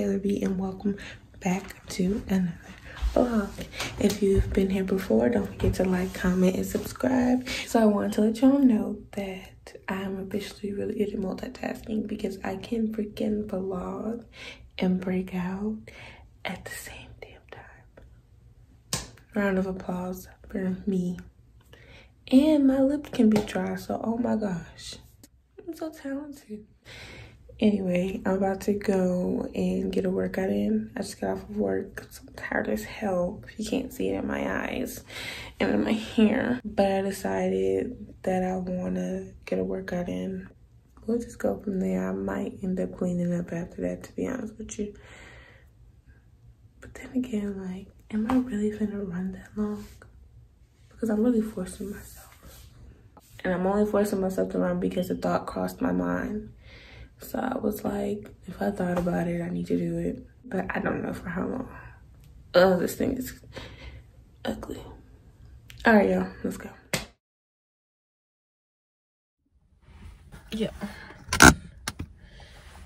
Taylor B and welcome back to another vlog. If you've been here before, don't forget to like, comment, and subscribe. So I want to let y'all know that I'm officially really good at multitasking because I can freaking vlog and break out at the same damn time. Round of applause for me. And my lips can be dry, so oh my gosh. I'm so talented. Anyway, I'm about to go and get a workout in. I just got off of work. So I'm tired as hell. You can't see it in my eyes and in my hair. But I decided that I want to get a workout in. We'll just go from there. I might end up cleaning up after that, to be honest with you. But then again, like, am I really gonna run that long? Because I'm really forcing myself. And I'm only forcing myself to run because the thought crossed my mind so I was like, if I thought about it, I need to do it. But I don't know for how long. Oh, this thing is ugly. All right, y'all, let's go. Yeah.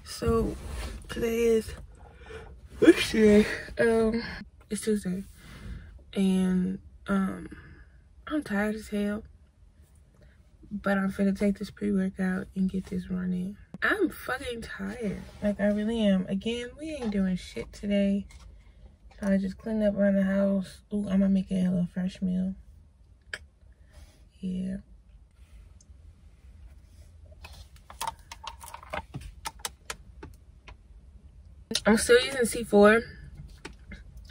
So today is what's today? Um, it's Tuesday, and um, I'm tired as hell. But I'm finna take this pre-workout and get this running. I'm fucking tired. Like, I really am. Again, we ain't doing shit today. I just cleaned up around the house. Ooh, I'm gonna make a little fresh meal. Yeah. I'm still using C4.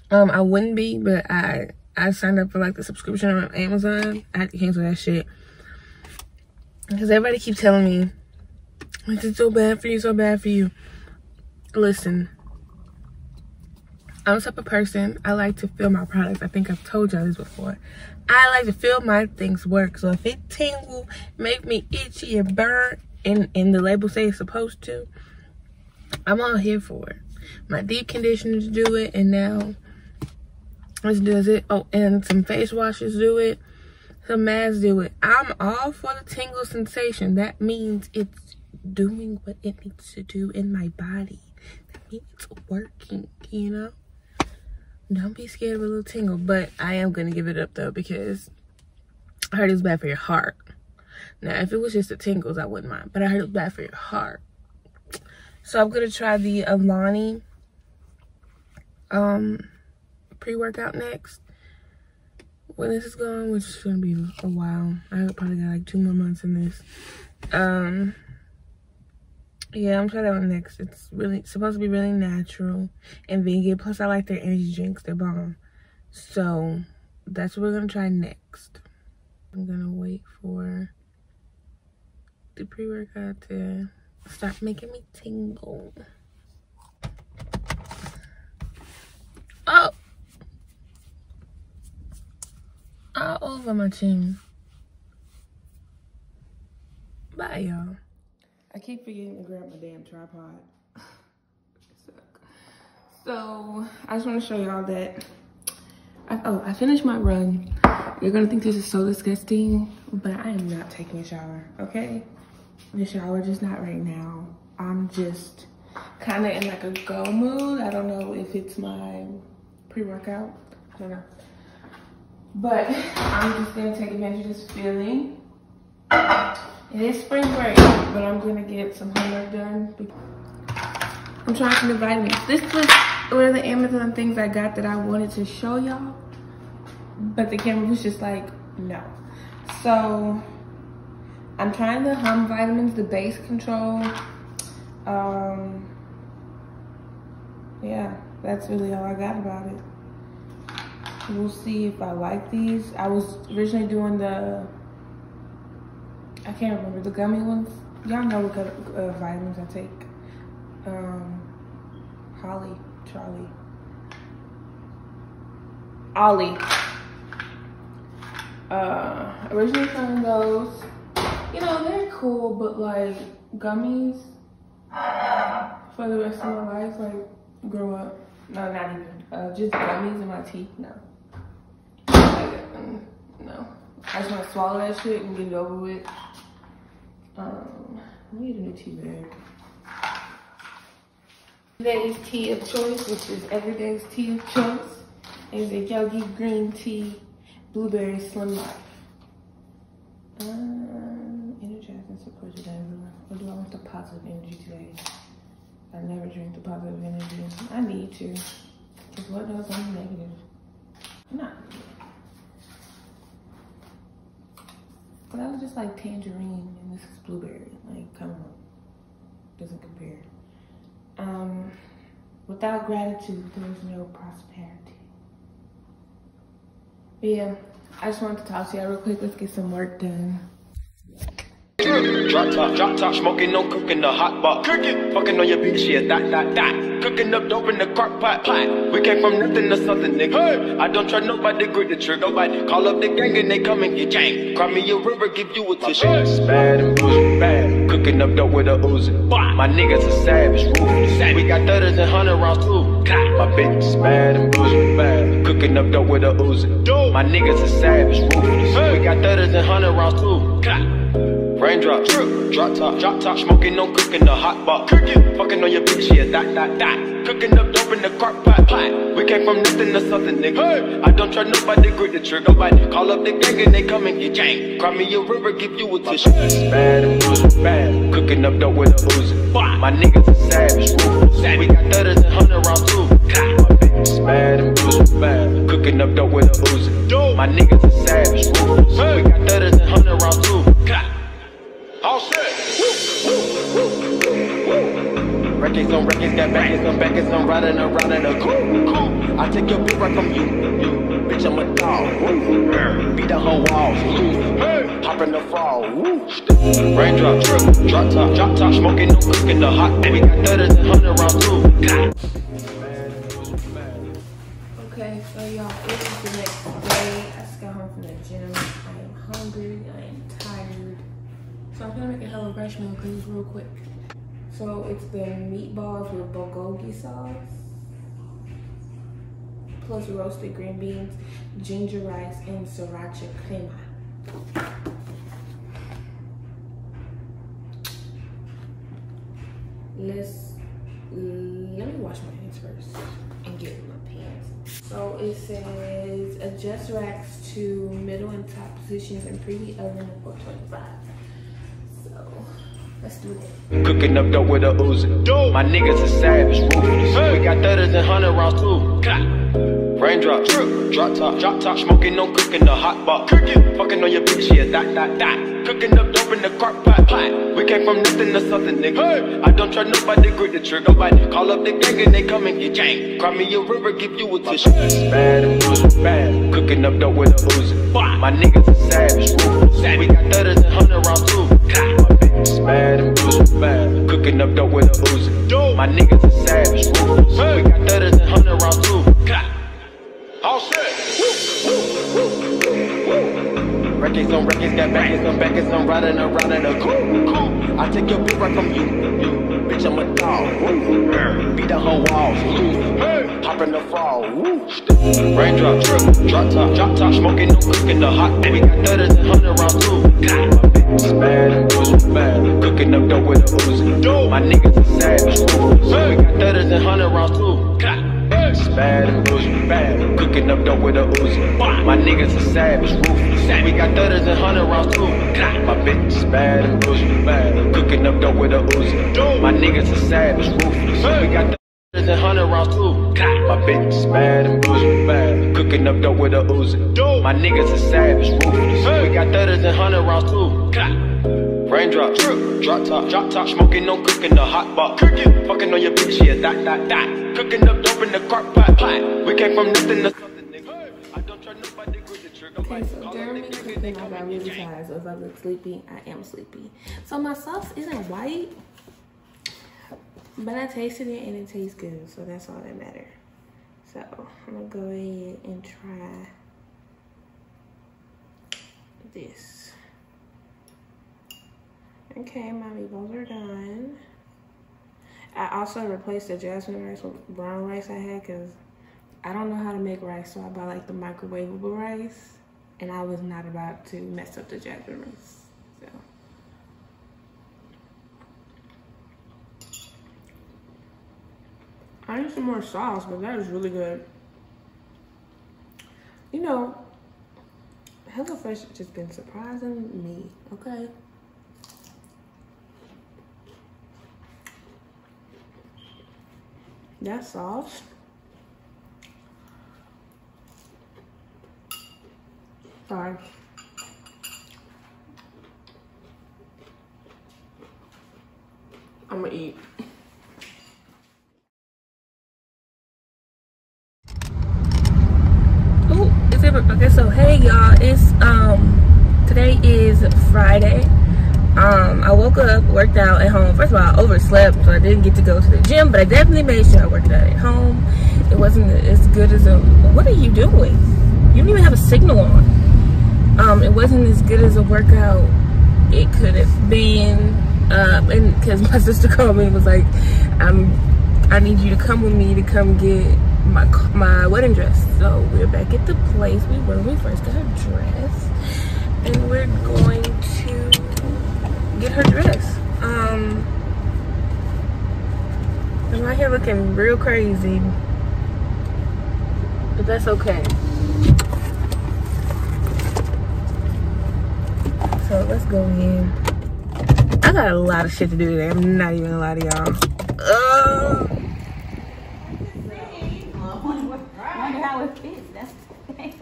Um, I wouldn't be, but I I signed up for like the subscription on Amazon. I had to cancel that shit. Because everybody keeps telling me, it's so bad for you, so bad for you. Listen, I'm the type of person, I like to feel my products. I think I've told y'all this before. I like to feel my things work. So if it tingle, make me itchy and burn, and, and the label say it's supposed to, I'm all here for it. My deep conditioners do it, and now this does it. Oh, and some face washes do it. Some masks do it. I'm all for the tingle sensation. That means it's doing what it needs to do in my body. That means it's working, you know? Don't be scared of a little tingle. But I am going to give it up, though, because I heard it's bad for your heart. Now, if it was just the tingles, I wouldn't mind. But I heard it's bad for your heart. So I'm going to try the Alani um, pre-workout next when this is going, which is gonna be a while. I probably got like two more months in this. Um, yeah, I'm trying that one next. It's really supposed to be really natural and vegan. Plus, I like their energy drinks. They're bomb. So that's what we're gonna try next. I'm gonna wait for the pre-workout to start making me tingle. Oh all over my chin. Bye, y'all. I keep forgetting to grab my damn tripod. so, I just want to show y'all that. I, oh, I finished my run. You're to think this is so disgusting, but I am not taking a shower, okay? The shower, just not right now. I'm just kind of in like a go mood. I don't know if it's my pre-workout. I don't know. But I'm just gonna take advantage of this feeling. It is spring break, but I'm gonna get some homework done. I'm trying new vitamins. This was one of the Amazon things I got that I wanted to show y'all, but the camera was just like, no. So I'm trying the hum vitamins, the base control. Um, yeah, that's really all I got about it. We'll see if I like these. I was originally doing the, I can't remember, the gummy ones. Y'all know what uh, vitamins I take. Um, Holly, Charlie. OLLY. Uh, originally from those. You know, they're cool, but like gummies for the rest of my life, like grow up. No, not even. Uh, just gummies in my teeth, no. No. I just want to swallow that shit and get it over with. Um, I need a new tea bag. Today's tea of choice, which is everyday's tea of choice, is a Yogi Green Tea Blueberry Slim Life. Um, energize and support everyone. Or do I want the positive energy today? I never drink the positive energy. I need to. Because what knows I'm negative. Not. But I was just like tangerine and this is blueberry. Like, come on. Doesn't compare. Um, without gratitude, there's no prosperity. But yeah, I just wanted to talk to y'all real quick. Let's get some work done. Drop top, drop top, smoking, no cooking, the hot pot. Cooking, fucking on your bitch, yeah, that, that, that. Cooking up dope in the crock pot, pot. We came from nothing to something, nigga. Hey. I don't trust nobody, grip the trigger. Nobody call up the gang and they come and get janked. Cry me a river, give you a tissue. Bad and bullshit, bad. Cooking up dope with a Uzi. My niggas are savage, ruthless. We got thudders and hundred rounds too. My bitch is bad and bullshit, bad. Cooking up dope with a Uzi. My niggas are savage, ruthless. We got thudders and hundred rounds too. Raindrops, drop top, drop top, smoking, no cooking, the hot pot. Cooking, fucking on your bitch, yeah, that, that, that. Cooking up dope in the crock pot, pot. We came from nothing to something, nigga. Hey. I don't trust nobody, grip the trigger. Nobody call up the gang and they come and get janked. Cry me a river, give you a tissue. Bad and bullshit, bad. Cooking up dope with a Uzi. My niggas are savage, savage. We got thudders and hundred rounds too. My bitch bad and bullshit, bad. Cooking up dope with a Uzi. My niggas are savage, We got thudders and hundred rounds too. All set. Records on records, got backers on backers, I'm riding around in a coupe. I take your bitch right from you. You, bitch, I'm a dog. Woo. Beat the whole walls. Hey. Hop in the fall. Woo. Raindrop, drip, drop top, drop top, smoking, no cooking, the hot baby got thudders and hundred rounds too. Okay, so y'all, this is the next day. I just got home from the gym. I am hungry. I am tired. So I'm gonna make a HelloFresh meal greens real quick. So it's the meatballs with bulgogi sauce, plus roasted green beans, ginger rice, and sriracha crema. Let's let me wash my hands first and get my pants. So it says adjust racks to middle and top positions and preheat oven at 425. Let's do it. Cooking up dope with a Uzi. My niggas are savage, ruthless. We got thudders and hundred rounds too. Raindrops, drop top, drop top, smoking, no cooking, the hot pot. Cooking, fucking on your bitch, yeah, that, that, that. Cooking up dope in the crock pot, pot. We came from nothing to something, nigga. Hey. I don't trust nobody, grip the trigger. Nobody call up the gang and they come and get janked. Cry me a river, give you a tissue. Bad and bullshit, bad. Cooking up dope with a Uzi. My niggas are savage, ruthless. We got thudders and hundred rounds too bad and bullshit bad. Cooking up dope with a Uzi. My niggas are savage. We got thudders and hundred rounds too. All set. Records on records, got backers on backers, I'm riding around in a coupe. I take your bitch right from you. You, bitch, I'm a dog. Beat the whole walls. Hey. Hop in the fall. Raindrop, drop top, drop top, smoking, no cooking, the hot baby got thudders and hundred rounds too. Bad and bullshit, bad. Cooking up dope with a Uzi. My niggas are savage. We got thudders and hundred rounds too. Bad and bullshit, bad. Cooking up dope with a Uzi. My niggas are savage, ruthless. We got thudders and hundred rounds too. My bitch is bad and bullshit, bad. Cooking up dope with a Uzi. My niggas are savage, ruthless. We got and hundred rounds too. My bitch is bad and bullshit bad. Cooking up dope with a Uzi. My niggas are savage, ruthless. We got thudders and hundred rounds too. Raindrops, drop top, drop top, smoking, no cooking, the hot pot. Cooking, fucking on your bitch, yeah, that, that, that. Cooking up dope in the crock pot, pot. We came from nothing to something, nigga. I don't try nobody, grip the trigger. Okay, so during the cooking, I got really tired, so if I look sleepy, I am sleepy. So my sauce isn't white. But I tasted it and it tastes good, so that's all that matters. So I'm gonna go ahead and try this. Okay, my meatballs are done. I also replaced the jasmine rice with brown rice I had because I don't know how to make rice, so I buy like the microwavable rice, and I was not about to mess up the jasmine rice. So. need some more sauce, but that is really good. You know, HelloFresh has just been surprising me, okay? That sauce. Sorry. I'm gonna eat. Oh, So hey y'all, it's um today is Friday. Um, I woke up, worked out at home. First of all, I overslept, so I didn't get to go to the gym, but I definitely made sure I worked out at home. It wasn't as good as a. What are you doing? You don't even have a signal on. Um, it wasn't as good as a workout it could have been. Uh, and because my sister called me and was like, "I'm, I need you to come with me to come get my my wedding dress." So we're back at the place we were when we first got dressed, and we're going to get her dress. Um, I'm out here looking real crazy, but that's okay. So let's go in. I got a lot of shit to do today. I'm not even gonna lie to y'all Wonder how it fits. That's the thing.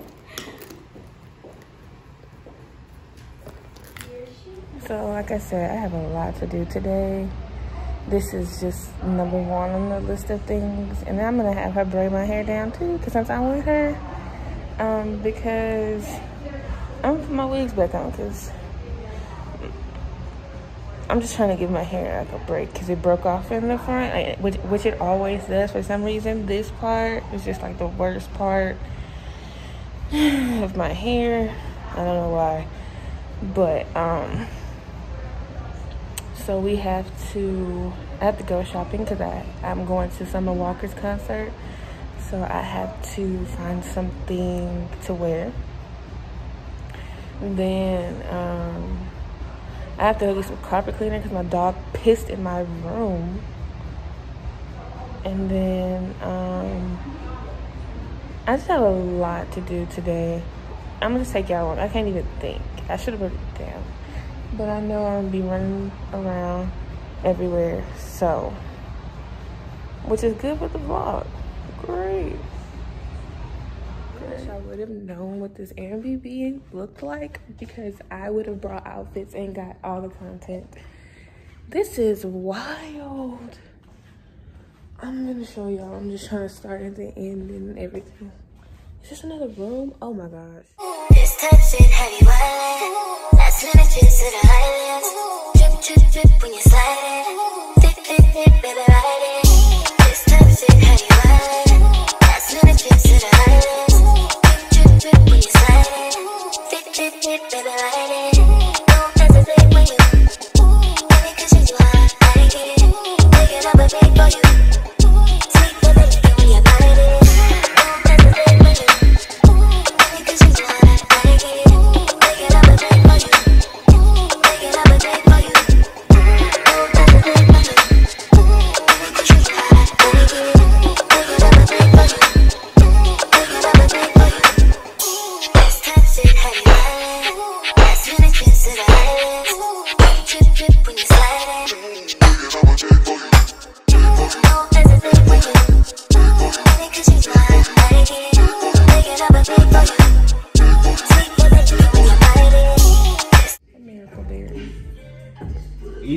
So, like I said, I have a lot to do today. This is just number one on the list of things. And I'm gonna have her braid my hair down too, because since I'm with her, um, because I'm gonna put my wigs back on, because I'm just trying to give my hair like a break, because it broke off in the front, like, which, which it always does for some reason. This part is just like the worst part of my hair. I don't know why. But, um, so we have to i have to go shopping i i'm going to Summer Walker's concert. So i have to find something to wear. Then um i have to go get some carpet cleaner because my dog pissed in my room. And then um i just have a lot to do today. I'm gonna just take y'all on. I can't even think. I should have wrote it down but I know I'm gonna be running around everywhere, so which is good for the vlog. Great. I wish I would have known what this Airbnb looked like because I would have brought outfits and got all the content. This is wild. I'm gonna show y'all. I'm just trying to start at the end and everything. Is this another room? Oh my gosh. Type shit you wildin'. Last minute to the highlands. Drip, drip, drip when you slide it. Dip, dip, dip, baby, ride it. This type shit you wildin'. Last minute to the highlands. Drip, drip, drip when you slide it.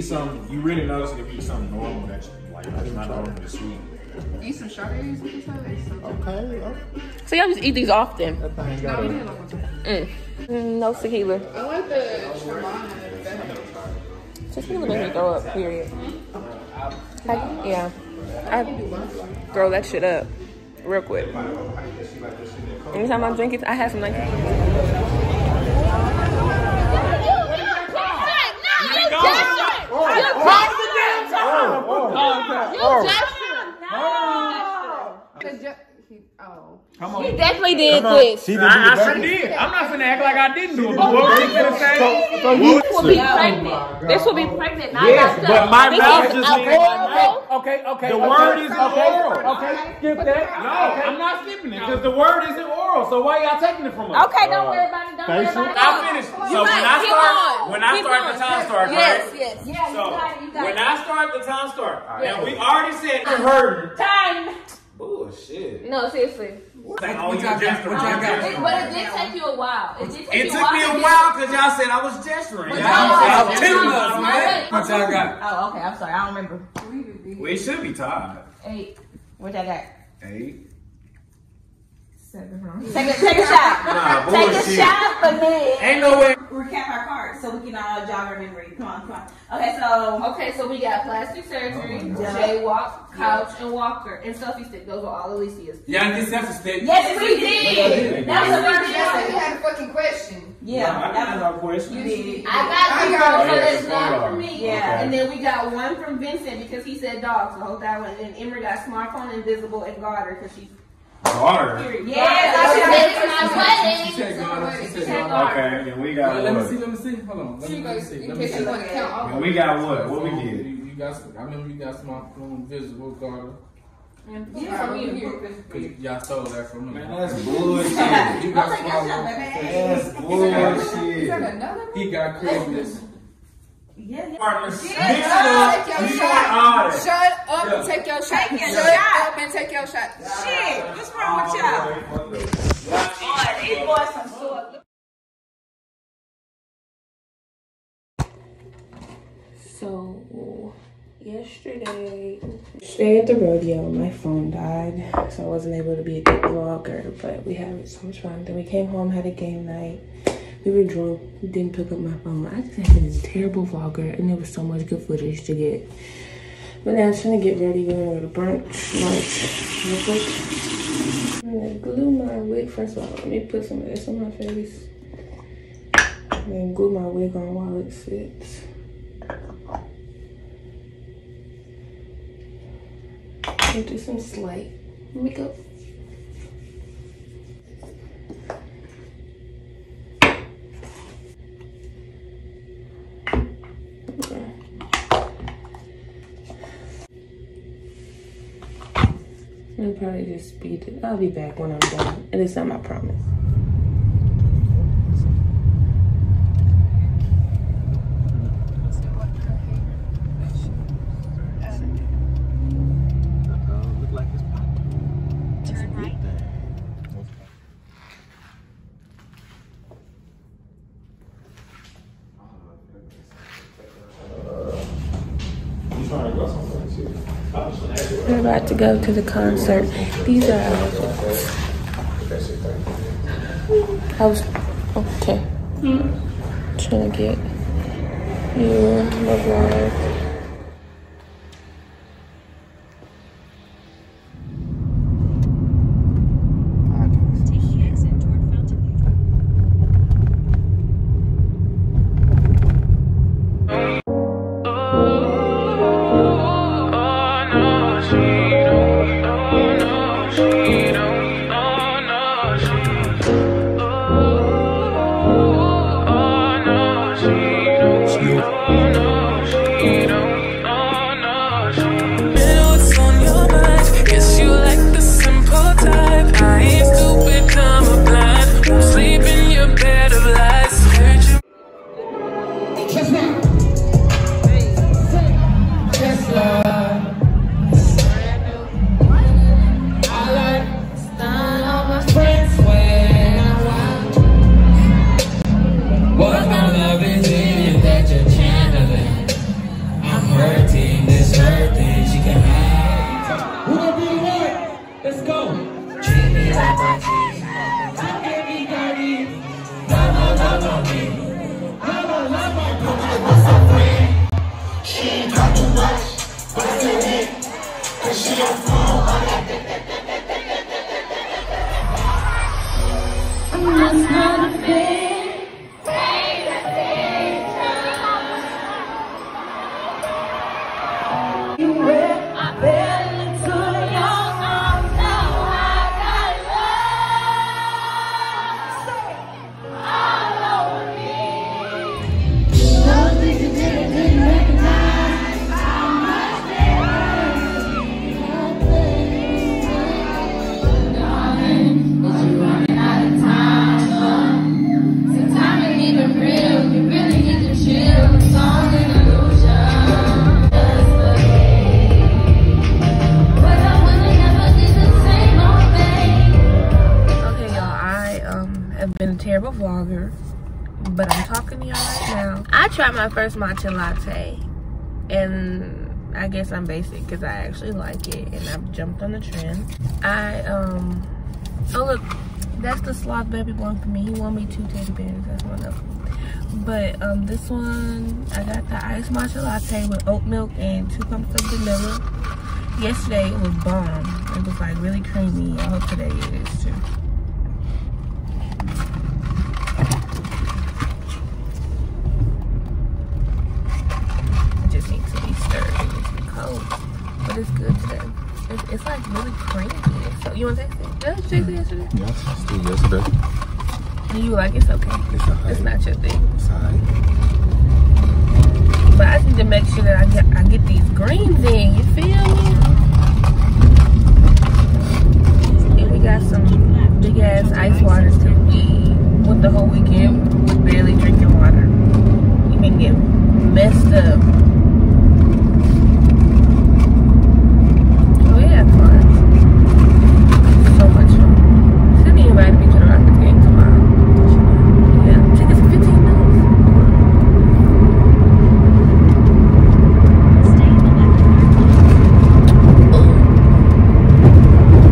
Eat some. You really notice if you eat something normal that's like not normally sweet. Eat some strawberries with this stuff. It's so. Okay. okay. So y'all just eat these often? That thing No, got we a, did like one time. Mm. Mm, no tequila. I like the Shabana better. Tequila makes me throw up, period. I, yeah. I throw that shit up real quick. Anytime I drink it, I have some like Oh, oh. The ju- he- Oh. Come on. You definitely did this. She I, didn't do I the sure did. I'm not finna act like I didn't do it. But oh what we finna say? So you oh This will be pregnant. This will be pregnant. Not Yes, about but my mouth is just means oral. Okay, okay. The okay, word isn't okay, oral. Okay, skip that. No, I'm not skipping it because the word isn't oral. So why y'all taking it from us? Okay, don't uh, worry about it. Don't worry facial? about it. I finished. So You when. I start, on. when I Keep start, on. the time start, Yes, right? yes. Yeah, you So got it. You got when it. I start, the time start, and we already said you heard. Time. Bullshit. No, seriously. Oh, you just It- but it did take you a while. It did take It you took a while. It took me a while because y'all said I was gesturing. Y'all no, said I I was was telling us, man. What y'all got? Oh, okay. I'm sorry. I don't remember. We should be tied. Eight. What I got? Eight. Seven. Take a, take a shot. Nah, Take a shot for me. Ain't no way. recap our cards so we can all jog our memory. Come on, come on. Okay, so Okay, so we got plastic surgery, oh Yeah. jaywalk, couch, and walker, and selfie stick. Those were all Alicia's. Y'all get selfie stick. yes, we did. That was the first Yeah, you had a fucking question. Yeah, I that got was no question. you did. I got two I got girls, so it. that's not for me. Yeah. And then we got one from Vincent because he said dogs the whole time. And then Emery got smartphone, invisible, and garter because she's Water. period. Yes, Garter. I It's should my wedding. She She said garter. Okay, and we got let me see, let me see. Hold on. Let me, You let me see. Let me see. you want to And we got what? What we You, did? you got, I remember you got smartphone, visible, Carter. Yeah, from you. Cause y'all stole that from me. Man, that's bullshit. You got I'll take your shot, smartphone. That's bullshit. He got Craigslist. Yeah, yeah. Partner, mix it Take up. your We doing shot. Shut up Yeah. and take your shot. Take your Shut shot. up and take your shot. Shit, what's wrong with y'all? Boy, these boys some sore. So yesterday, yesterday at the rodeo, my phone died, so I wasn't able to be a good vlogger. But we had so much fun. Then we came home, had a game night. Were drunk, didn't pick up my phone. I just had this terrible vlogger, and there was so much good footage to get. But now I'm trying to get ready, going to brunch, lunch, real quick. I'm gonna glue my wig. First of all, let me put some of this on my face. And then glue my wig on while it sits. do some slight makeup. Probably just speed it. I'll be back when I'm done. And it's not my promise. We're about to go to the concert. These are our. I was okay. Hmm. Trying to get you the vlog. Thank you. My first matcha latte, and I guess I'm basic because I actually like it, and I've jumped on the trend. I um, oh look, that's the sloth baby one for me. He won me two teddy bears. That's one of them. But um, this one, I got the iced matcha latte with oat milk and two pumps of vanilla. Yesterday it was bomb. It was like really creamy. I hope today it is too. It just needs to be stirred. It needs to be cold. But it's good today. It's, it's like really creamy. So you want to taste it? Did I taste it yesterday? Yes, still yesterday. You like it's okay. It's. It's not your thing. It's alright. But I need to make sure that I get I get these greens in. You feel me? And we got some big ass ice waters too. We went the whole weekend barely drinking water. We been getting messed up. Oh, we had fun. So much fun. Sydney invited me to the Rockets game tomorrow. Yeah, tickets are 15 dollars.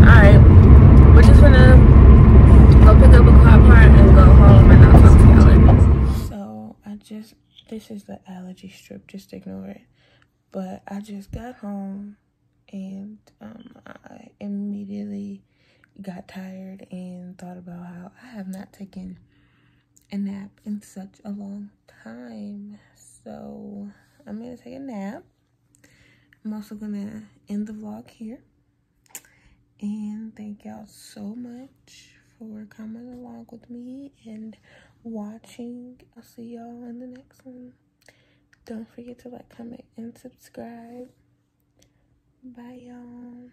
Alright, we're just gonna go pick up a car part and go home and I'll talk to y'all later. So, I just, this is the allergy strip, just ignore it. But I just got home and um, I immediately got tired and thought about how I have not taken a nap in such a long time. So, I'm gonna take a nap. I'm also gonna end the vlog here. And thank y'all so much for coming along with me and watching. I'll see y'all in the next one. Don't forget to like, comment, and subscribe. Bye, y'all.